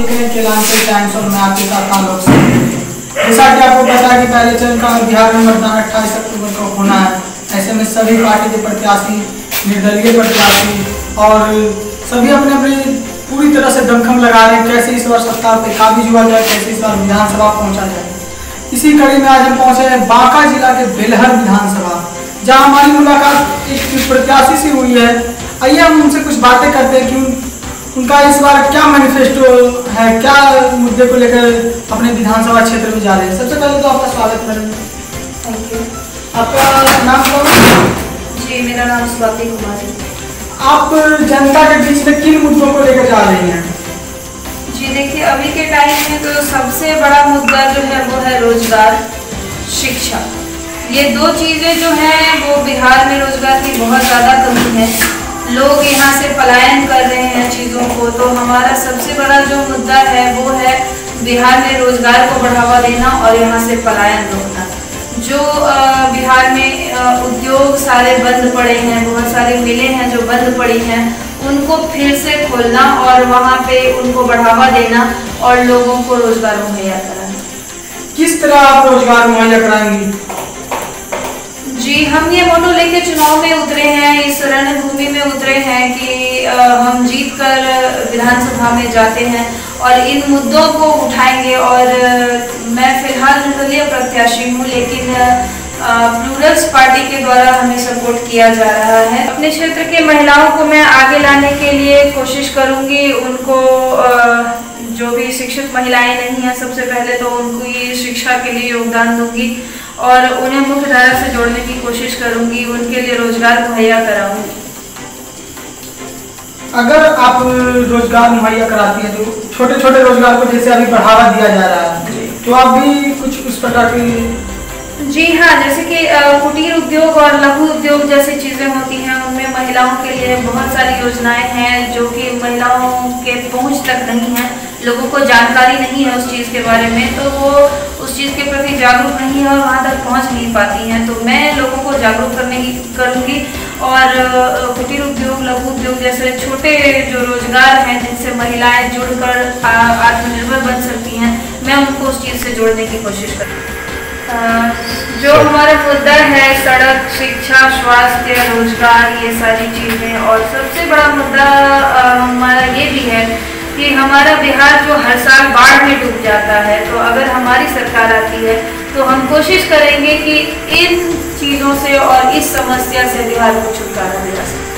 देख रहे हैं केलांचल टाइम्स और मैं आपके साथ आलोक सिंह जैसा कि आपको पता है कि पहले चरण का बिहार में मतदान अट्ठाईस अक्टूबर को होना है। ऐसे में सभी पार्टी के प्रत्याशी, निर्दलीय प्रत्याशी और सभी अपने अपने पूरी तरह से दमखम लगा रहे हैं, कैसे इस बार सत्ता पे काबिज हुआ जाए, कैसे इस बार विधानसभा पहुँचा जाए। इसी कड़ी में आज हम पहुँचे हैं बांका जिला के बेलहर विधानसभा, जहाँ हमारी मुलाकात एक प्रत्याशी से हुई है। आइए हम उनसे कुछ बातें करते हैं कि उनका इस बार क्या मैनिफेस्टो है? क्या मुद्दे को लेकर अपने विधानसभा क्षेत्र में जा रहे हैं? सबसे पहले तो आपका स्वागत करेंगे थैंक यू आपका नाम कौन जी मेरा नाम स्वाति कुमारी आप जनता के बीच में किन मुद्दों को लेकर जा रही हैं? जी देखिए अभी के टाइम में तो सबसे बड़ा मुद्दा जो है वो है रोज़गार शिक्षा। ये दो चीज़ें जो हैं वो बिहार में रोज़गार की बहुत ज़्यादा कमी है। लोग यहाँ से पलायन कर रहे हैं। चीज़ों को तो हमारा सबसे बड़ा जो मुद्दा है, वो है बिहार में रोज़गार को बढ़ावा देना और यहाँ से पलायन रोकना। जो बिहार में उद्योग सारे बंद पड़े हैं, बहुत सारे मिले हैं जो बंद पड़ी हैं, उनको फिर से खोलना और वहाँ पे उनको बढ़ावा देना और लोगों को रोज़गार मुहैया कराना। किस तरह आप रोज़गार मुहैया कराएँगी? जी, हम ये मोटो लेके चुनाव में उतरे हैं, इस रणभूमि में उतरे हैं कि हम जीत कर विधानसभा में जाते हैं और इन मुद्दों को उठाएँगे और मैं फ़िलहाल निर्दलीय प्रत्याशी हूँ, लेकिन प्लूरल्स पार्टी के द्वारा हमें सपोर्ट किया जा रहा है। अपने क्षेत्र के महिलाओं को मैं आगे लाने के लिए कोशिश करूँगी, उनको जो भी शिक्षित महिलाएँ नहीं हैं, सबसे पहले तो उनकी शिक्षा के लिए योगदान दूँगी। और उन्हें मुख्य धारा से जोड़ने की कोशिश करूँगी। उनके लिए रोज़गार मुहैया कराऊँगी। अगर आप रोज़गार मुहैया कराती हैं तो छोटे छोटे रोज़गार को जैसे अभी बढ़ावा दिया जा रहा है तो आप भी कुछ उस प्रकार की जी हाँ जैसे कि कुटीर उद्योग और लघु उद्योग जैसी चीज़ें होती हैं उनमें महिलाओं के लिए बहुत सारी योजनाएँ हैं जो कि महिलाओं के पहुँच तक नहीं है। लोगों को जानकारी नहीं है उस चीज़ के बारे में तो वो उस चीज़ के प्रति जागरूक नहीं है और वहाँ तक पहुँच नहीं पाती हैं। तो मैं लोगों को जागरूक करने की करूँगी और कुटीर उद्योग लघु उद्योग जैसे छोटे जो रोज़गार हैं जिनसे महिलाएँ जुड़कर आत्मनिर्भर बन सकती हैं मैं उनको उस चीज़ से जोड़ने की कोशिश करूँगी जो हमारा मुद्दा है सड़क शिक्षा स्वास्थ्य रोज़गार ये सारी चीज़ें और सबसे बड़ा मुद्दा हमारा ये भी है कि हमारा बिहार जो हर बाढ़ में डूब जाता है तो अगर हमारी सरकार आती है तो हम कोशिश करेंगे कि इन चीज़ों से और इस समस्या से बिहार को छुटकारा दिला सकें।